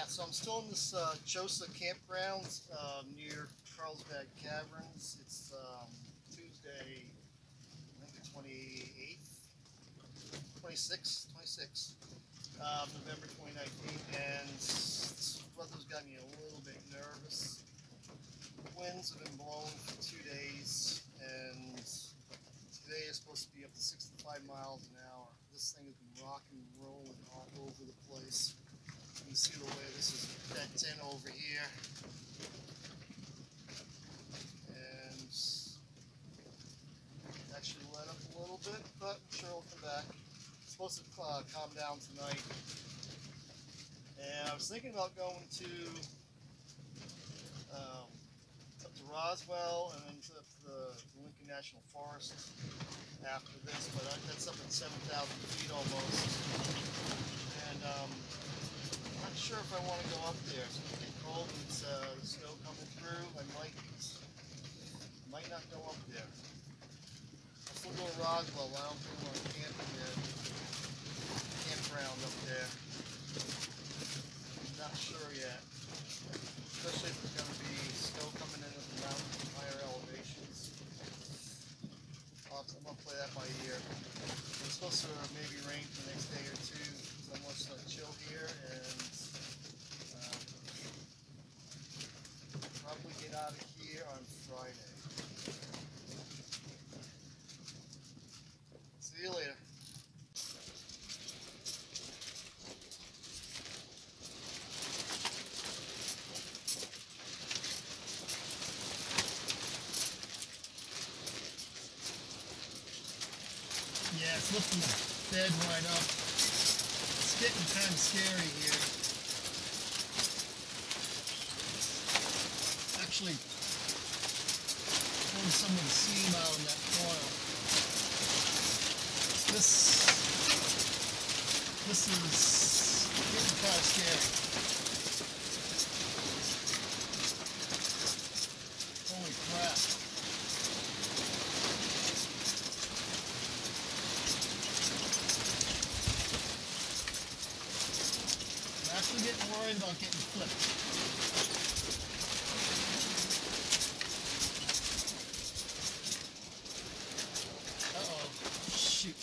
Yeah, so I'm still in this uh, Chosa campground uh, near Carlsbad Caverns. It's um, Tuesday, I think the 28th, 26th, 26th, um, November 2019, and this weather's got me a little bit nervous. Winds have been blowing for two days, and today is supposed to be up to 65 miles an hour. This thing has been rocking and rolling all over the place. Can see the way this is bent in over here. And actually let up a little bit, but I'm sure it'll come back. It's supposed to uh, calm down tonight. And I was thinking about going to um, up to Roswell and then to up to the Lincoln National Forest after this, but I, that's up at 7,000 feet almost. And um, not sure if I want to go up there. It's getting cold and it's uh, the snow coming through. I might might not go up there. I'll still go to Roswell. I don't think I'm camping there. Campground up there. Not sure yet. Especially if there's going to be snow coming in at the mountains and higher elevations. I'll, I'm going to play that by ear. It's supposed to maybe rain for the next day or two. Going to chill here and um, probably get out of here on Friday. See you later. Yeah, it's the bed right up. Getting kind of scary here. Actually, pulling some of the seam out in that coil. This, this is getting kind of scary. Holy crap. I'm actually getting worried about getting flipped. Shoot.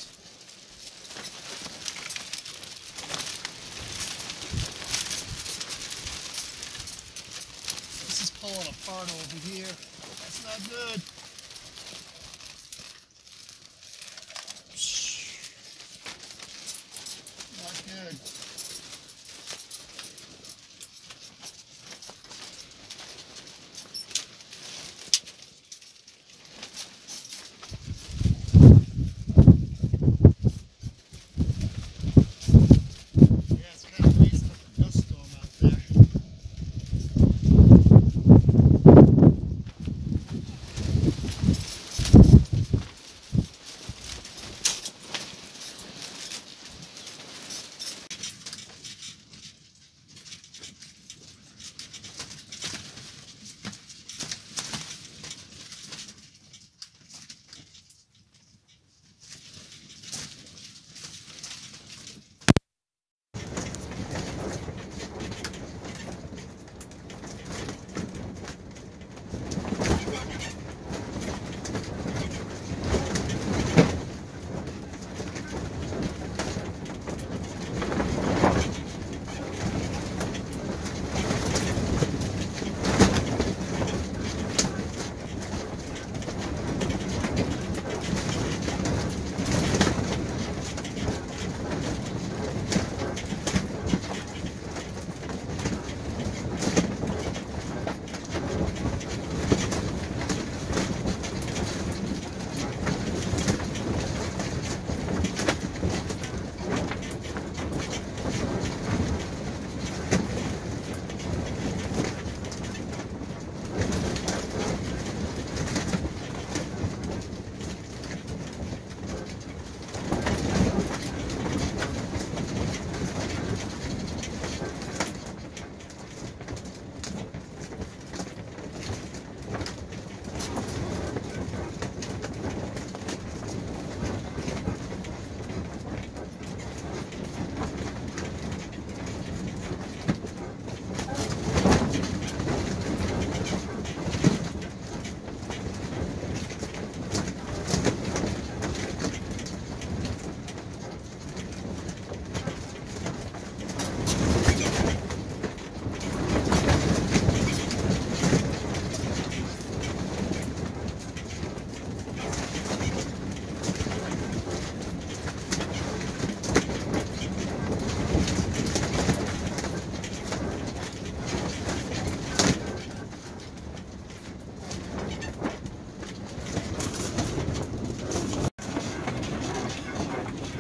This is pulling apart over here. That's not good.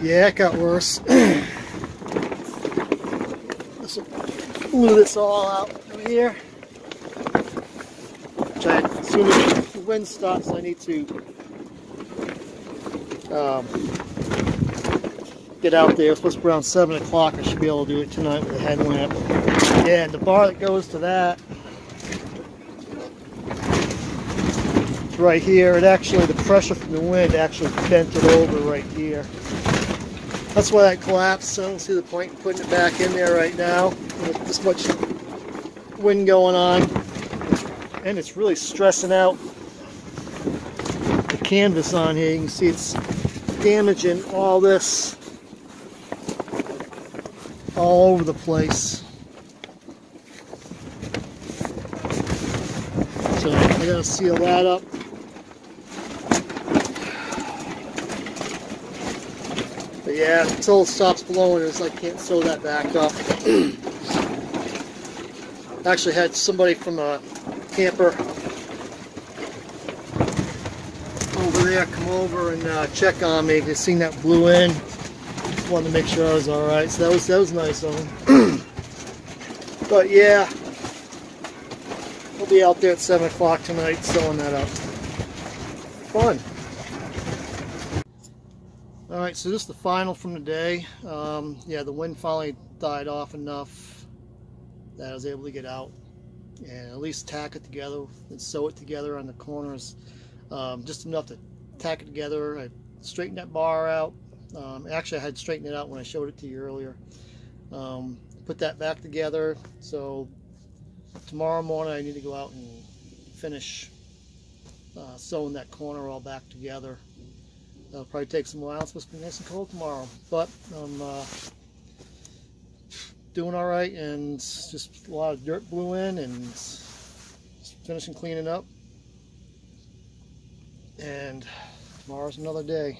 Yeah, it got worse. Let's glue this all out from here. Which I, as soon as the wind stops, I need to um, get out there. It's supposed to be around 7 o'clock. I should be able to do it tonight with a headlamp. Yeah, and the bar that goes to that right here, it actually, the pressure from the wind actually bent it over right here. That's why that collapsed. So I don't see the point in putting it back in there right now. With this much wind going on. And it's really stressing out the canvas on here. You can see it's damaging all this all over the place. So I gotta seal that up. But yeah, until it stops blowing, it's like can't sew that back up. Actually had somebody from a camper over there come over and uh, check on me. They seen that blew in. Just wanted to make sure I was all right. So that was that was nice of them. but yeah, we'll be out there at seven o'clock tonight sewing that up. Fun. So this is the final from the day. Um, yeah, the wind finally died off enough that I was able to get out and at least tack it together and sew it together on the corners um, just enough to tack it together. I straightened that bar out. Um, actually, I had straightened it out when I showed it to you earlier. Um, put that back together. So tomorrow morning I need to go out and finish uh, sewing that corner all back together. That'll probably take some while. It's supposed to be nice and cold tomorrow. But I'm uh, doing all right and just a lot of dirt blew in and finishing cleaning up. And tomorrow's another day.